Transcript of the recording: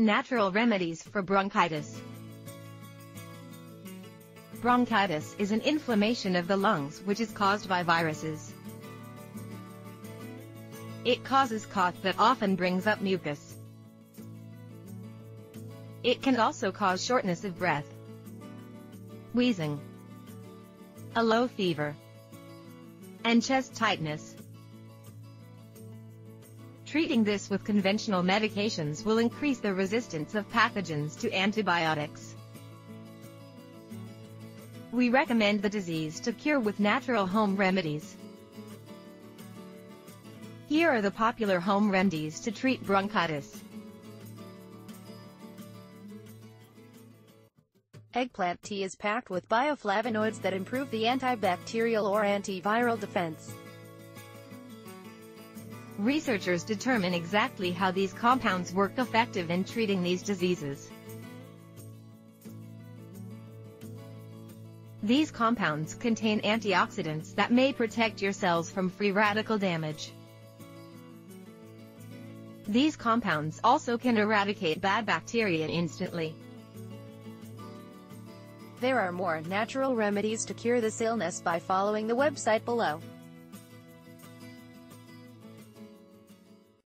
Natural remedies for bronchitis. Bronchitis is an inflammation of the lungs which is caused by viruses. It causes cough that often brings up mucus. It can also cause shortness of breath, wheezing, a low fever, and chest tightness. Treating this with conventional medications will increase the resistance of pathogens to antibiotics. We recommend the disease to cure with natural home remedies. Here are the popular home remedies to treat bronchitis. Eggplant tea is packed with bioflavonoids that improve the antibacterial or antiviral defense. Researchers determine exactly how these compounds work effective in treating these diseases. These compounds contain antioxidants that may protect your cells from free radical damage. These compounds also can eradicate bad bacteria instantly. There are more natural remedies to cure this illness by following the website below.